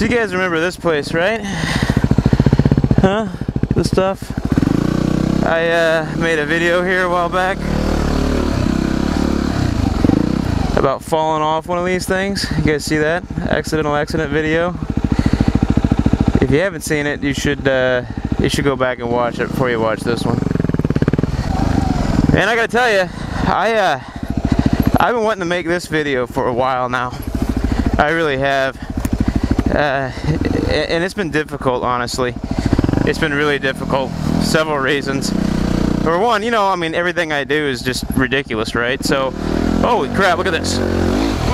So you guys remember this place, right? Huh? The stuff? I uh, made a video here a while back about falling off one of these things. You guys see that? Accidental accident video. If you haven't seen it, you should uh, you should go back and watch it before you watch this one. And I gotta tell you, I uh, I've been wanting to make this video for a while now. I really have, uh, and it's been difficult, honestly. It's been really difficult. Several reasons. For one, you know, I mean, everything I do is just ridiculous, right? So, holy crap! Look at this.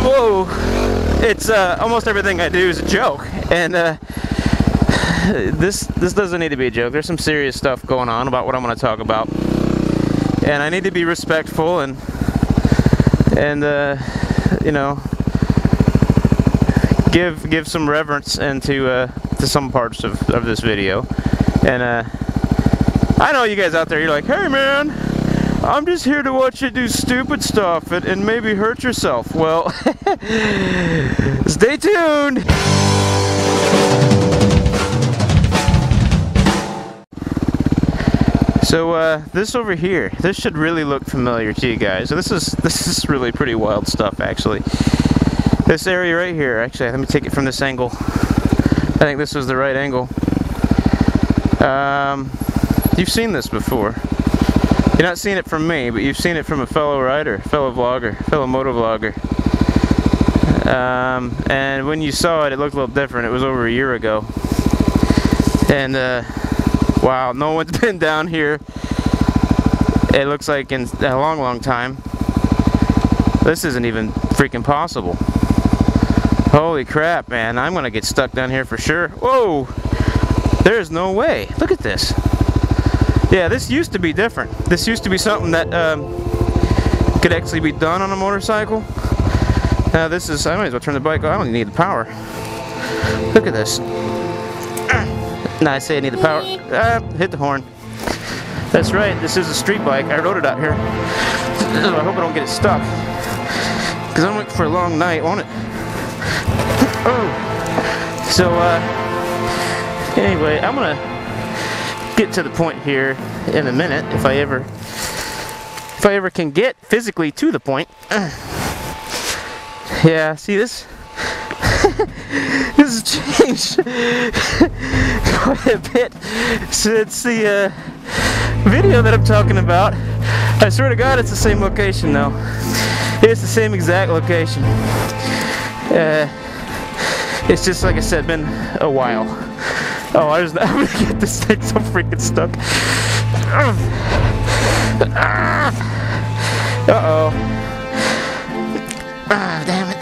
Whoa! It's uh, almost everything I do is a joke, and uh, this this doesn't need to be a joke. There's some serious stuff going on about what I'm to talk about, and I need to be respectful and and uh, you know give give some reverence into uh, to some parts of, of this video, and uh, I know you guys out there. You're like, hey man. I'm just here to watch you do stupid stuff and, and maybe hurt yourself. Well, stay tuned. So uh, this over here, this should really look familiar to you guys. So this is this is really pretty wild stuff, actually. This area right here, actually, let me take it from this angle. I think this was the right angle. Um, you've seen this before. You're not seeing it from me, but you've seen it from a fellow rider, fellow vlogger, fellow moto vlogger. Um, and when you saw it, it looked a little different. It was over a year ago. And uh, Wow, no one's been down here. It looks like in a long, long time. This isn't even freaking possible. Holy crap, man. I'm gonna get stuck down here for sure. Whoa! There's no way. Look at this. Yeah, this used to be different. This used to be something that um, could actually be done on a motorcycle. Now this is, I might as well turn the bike off. I don't need the power. Look at this. Now I say I need the power. Ah, hit the horn. That's right, this is a street bike. I rode it out here. I hope I don't get it stuck. Because I'm looking for a long night, won't it? Oh! So, uh, anyway, I'm gonna get to the point here in a minute, if I ever, if I ever can get physically to the point. Yeah, see this? this has changed quite a bit since the uh, video that I'm talking about. I swear to God, it's the same location though. It's the same exact location. Uh, it's just like I said, been a while. Oh, I was I'm gonna get this thing so freaking stuck. Uh oh. Ah, damn it.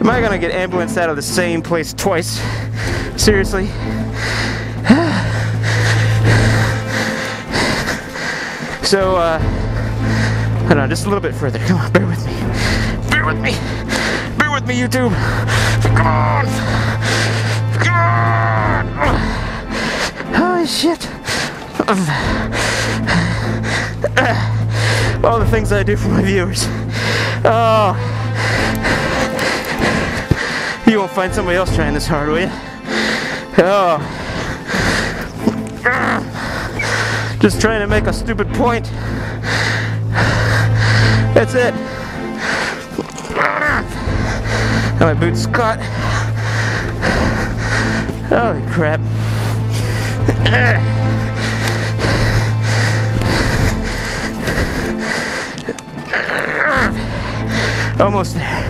Am I gonna get ambulance out of the same place twice? Seriously? so, uh, hold on, just a little bit further. Come on, bear with me. Bear with me. Me, YouTube. Come on. Come on. Holy shit. All the things I do for my viewers. Oh. You won't find somebody else trying this hard, will you? Oh. Just trying to make a stupid point. That's it. My boots caught. Holy crap. Almost there.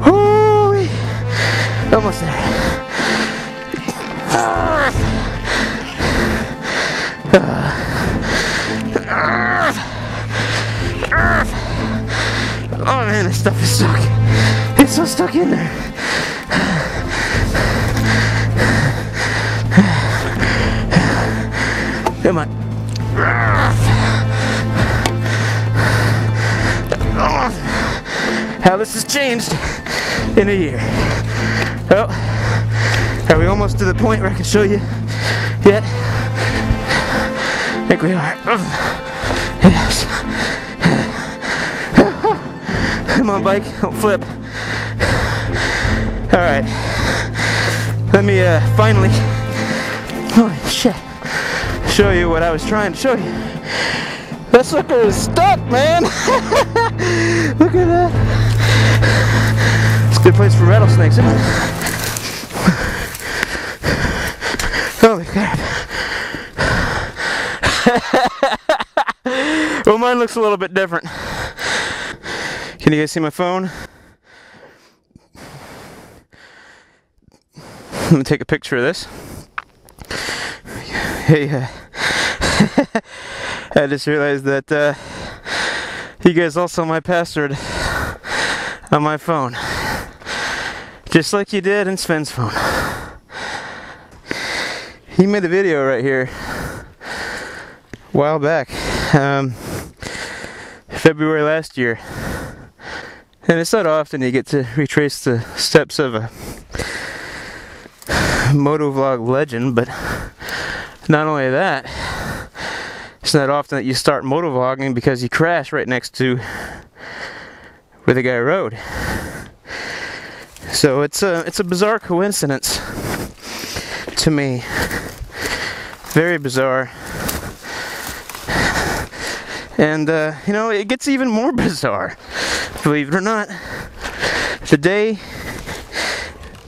Holy. Almost there. Ah. Oh man, this stuff is stuck. It's so stuck in there. Come on. How this has changed in a year. Well, are we almost to the point where I can show you yet? I think we are. Yes. Come on, bike, don't flip. All right. Let me uh, finally, holy shit, show you what I was trying to show you. That sucker is stuck, man. Look at that. It's a good place for rattlesnakes, isn't it? Holy crap. well, mine looks a little bit different. Can you guys see my phone? Let me take a picture of this. Hey, uh, I just realized that uh, you guys also my password on my phone. Just like you did in Sven's phone. He made a video right here a while back, um, February last year. And it's not often you get to retrace the steps of a motovlog legend, but not only that, it's not often that you start motovlogging because you crash right next to where the guy rode. So it's a it's a bizarre coincidence to me. Very bizarre. And uh, you know, it gets even more bizarre, believe it or not. The day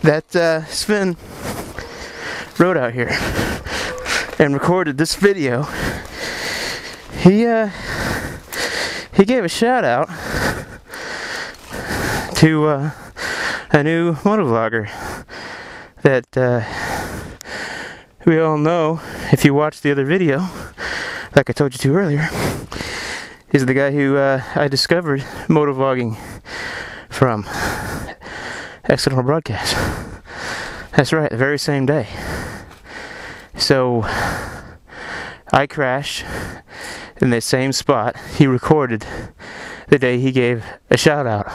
that uh, Sven rode out here and recorded this video, he uh, he gave a shout out to uh, a new motovlogger that uh, we all know if you watched the other video, like I told you to earlier. He's the guy who uh, I discovered motovlogging from Accidental Broadcast. That's right, the very same day. So I crashed in the same spot he recorded the day he gave a shout out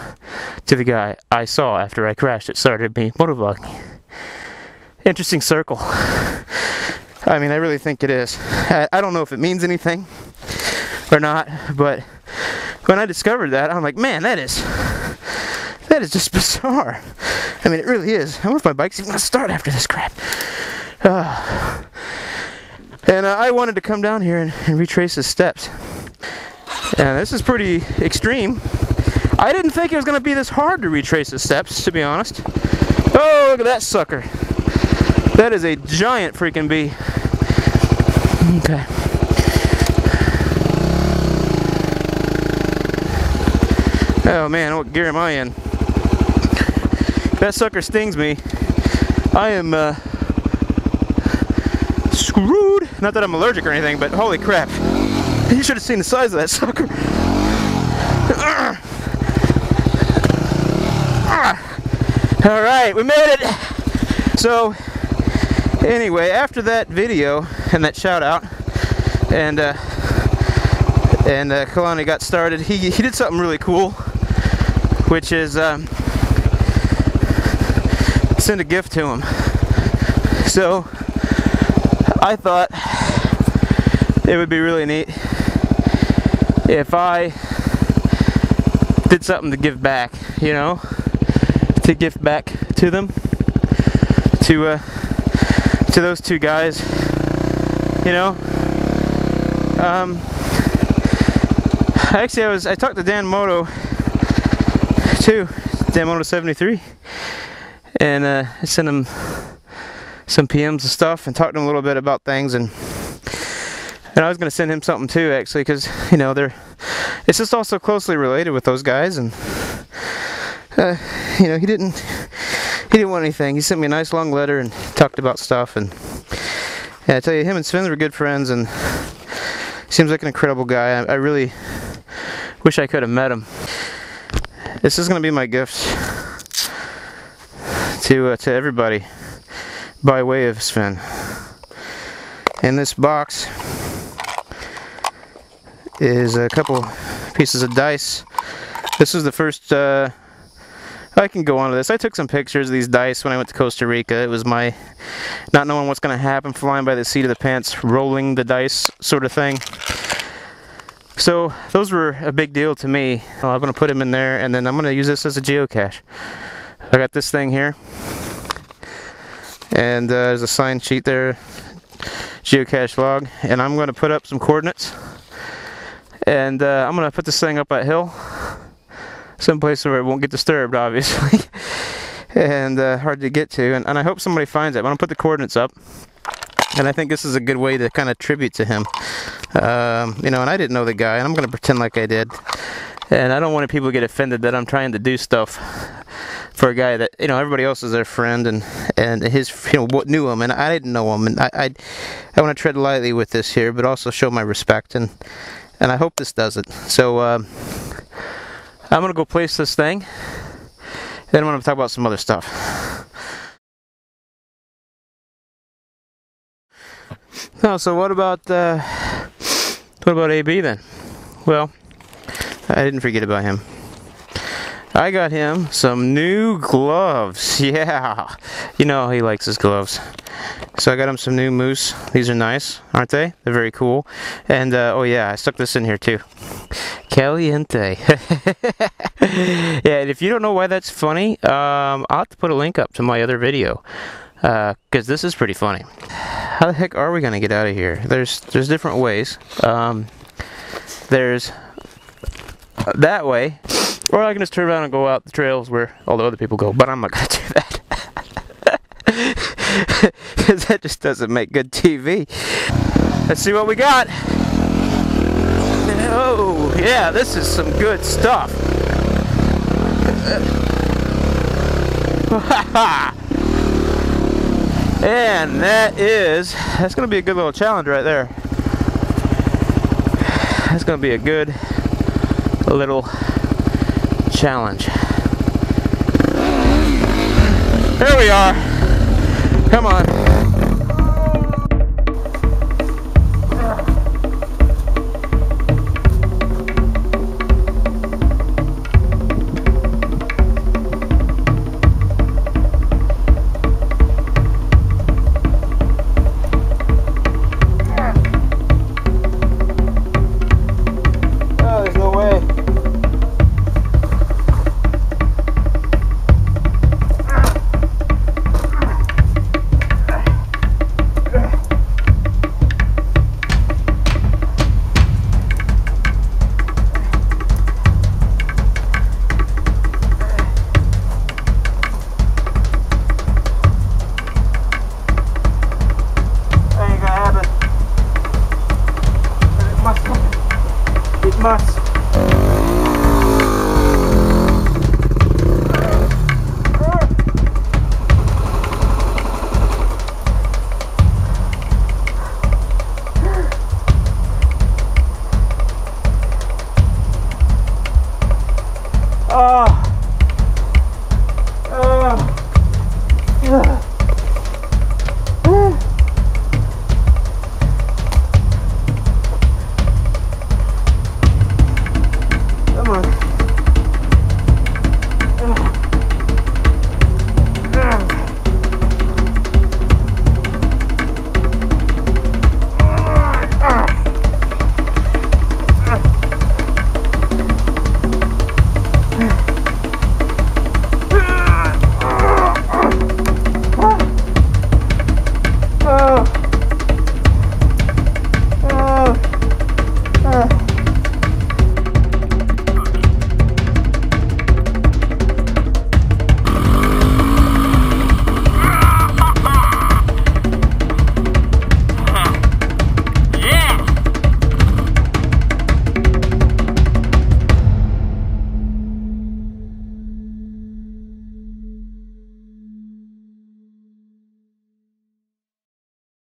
to the guy I saw after I crashed that started me motovlogging. Interesting circle. I mean, I really think it is. I, I don't know if it means anything or not, but when I discovered that, I'm like, man, that is that is just bizarre. I mean, it really is. I wonder if my bike's even gonna start after this crap. Uh, and uh, I wanted to come down here and, and retrace his steps. And this is pretty extreme. I didn't think it was gonna be this hard to retrace his steps, to be honest. Oh, look at that sucker. That is a giant freaking bee. Okay. Oh man, what gear am I in? That sucker stings me. I am uh, screwed. Not that I'm allergic or anything, but holy crap. You should have seen the size of that sucker. All right, we made it. So, anyway, after that video and that shout out, and uh, and uh, Kalani got started, he he did something really cool, which is um, send a gift to him. So I thought it would be really neat if I did something to give back, you know, to give back to them, to uh, to those two guys, you know. Um, actually, I was I talked to Dan Moto too, Dan Moto 73, and uh, I sent him some PMs and stuff and talked to him a little bit about things and and I was going to send him something too actually because you know they're it's just also closely related with those guys and uh, you know he didn't he didn't want anything. He sent me a nice long letter and talked about stuff and I tell you him and Sven were good friends and seems like an incredible guy. I, I really wish I could have met him this is going to be my gift to uh, to everybody by way of Sven. In this box is a couple pieces of dice. This is the first, uh, I can go on to this. I took some pictures of these dice when I went to Costa Rica. It was my not knowing what's going to happen, flying by the seat of the pants, rolling the dice sort of thing. So those were a big deal to me. I'm gonna put him in there and then I'm gonna use this as a geocache. I got this thing here. And uh, there's a sign sheet there, geocache log. And I'm gonna put up some coordinates. And uh, I'm gonna put this thing up at hill. Someplace where it won't get disturbed, obviously. and uh, hard to get to. And, and I hope somebody finds it. I'm gonna put the coordinates up. And I think this is a good way to kind of tribute to him. Um, you know, and I didn't know the guy, and I'm going to pretend like I did. And I don't want people to get offended that I'm trying to do stuff for a guy that you know everybody else is their friend and and his you know what knew him and I didn't know him and I I, I want to tread lightly with this here but also show my respect and and I hope this does it so um, I'm gonna go place this thing then I'm gonna talk about some other stuff Oh, so what about uh, what about AB then? Well, I didn't forget about him. I got him some new gloves. Yeah, you know he likes his gloves. So I got him some new moose. These are nice, aren't they? They're very cool. And uh, oh yeah, I stuck this in here too. Caliente. yeah, and if you don't know why that's funny, um, I'll have to put a link up to my other video because uh, this is pretty funny. How the heck are we gonna get out of here? There's there's different ways. Um, there's that way, or I can just turn around and go out the trails where all the other people go. But I'm not gonna do that because that just doesn't make good TV. Let's see what we got. Oh yeah, this is some good stuff. Ha ha! And that is, that's going to be a good little challenge right there. That's going to be a good little challenge. There we are. Come on.